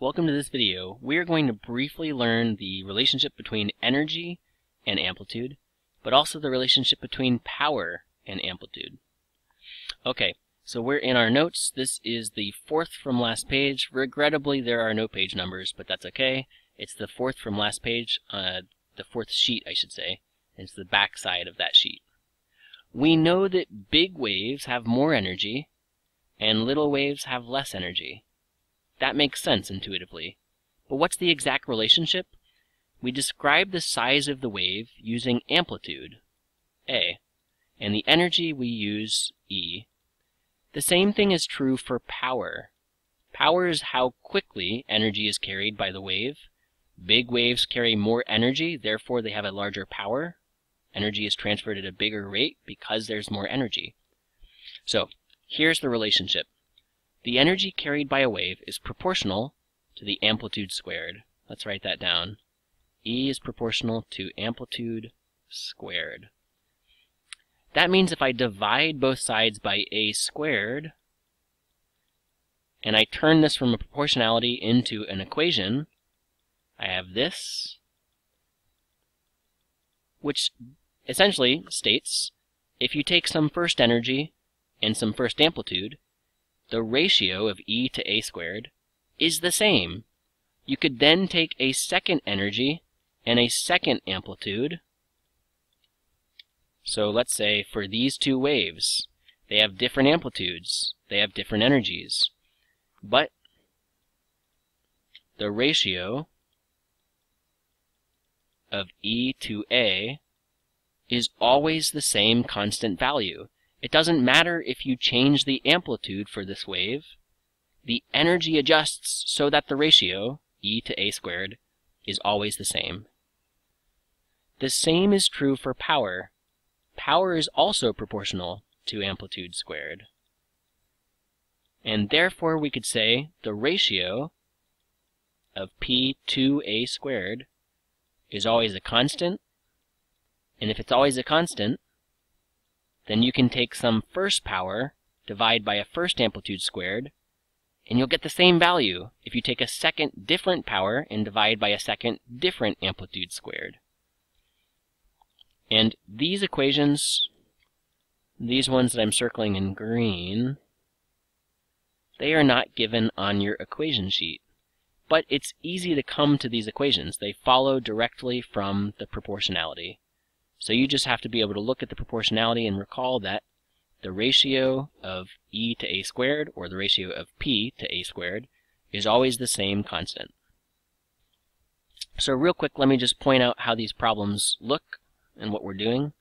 Welcome to this video. We are going to briefly learn the relationship between energy and amplitude, but also the relationship between power and amplitude. Okay, so we're in our notes. This is the fourth from last page. Regrettably, there are no page numbers, but that's okay. It's the fourth from last page, uh, the fourth sheet, I should say. It's the back side of that sheet. We know that big waves have more energy, and little waves have less energy. That makes sense intuitively. But what's the exact relationship? We describe the size of the wave using amplitude, A, and the energy we use, E. The same thing is true for power. Power is how quickly energy is carried by the wave. Big waves carry more energy, therefore they have a larger power. Energy is transferred at a bigger rate because there's more energy. So, here's the relationship. The energy carried by a wave is proportional to the amplitude squared. Let's write that down. E is proportional to amplitude squared. That means if I divide both sides by a squared, and I turn this from a proportionality into an equation, I have this, which essentially states if you take some first energy and some first amplitude, the ratio of e to a squared is the same. You could then take a second energy and a second amplitude. So let's say for these two waves, they have different amplitudes, they have different energies, but the ratio of e to a is always the same constant value. It doesn't matter if you change the amplitude for this wave. The energy adjusts so that the ratio, e to a squared, is always the same. The same is true for power. Power is also proportional to amplitude squared. And therefore we could say the ratio of p to a squared is always a constant. And if it's always a constant, then you can take some first power, divide by a first amplitude squared, and you'll get the same value if you take a second different power and divide by a second different amplitude squared. And these equations, these ones that I'm circling in green, they are not given on your equation sheet. But it's easy to come to these equations. They follow directly from the proportionality. So you just have to be able to look at the proportionality and recall that the ratio of e to a squared, or the ratio of p to a squared, is always the same constant. So real quick, let me just point out how these problems look and what we're doing.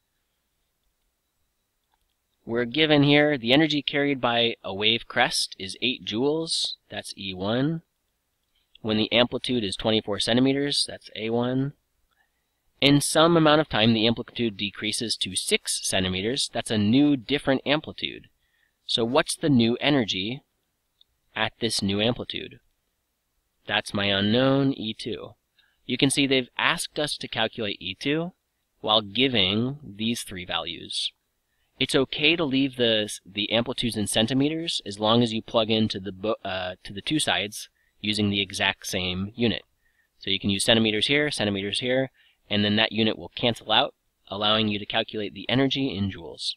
We're given here the energy carried by a wave crest is 8 joules, that's E1. When the amplitude is 24 centimeters, that's A1. In some amount of time, the amplitude decreases to 6 centimeters. That's a new, different amplitude. So what's the new energy at this new amplitude? That's my unknown, E2. You can see they've asked us to calculate E2 while giving these three values. It's okay to leave the, the amplitudes in centimeters as long as you plug into the, uh, to the two sides using the exact same unit. So you can use centimeters here, centimeters here, and then that unit will cancel out, allowing you to calculate the energy in joules.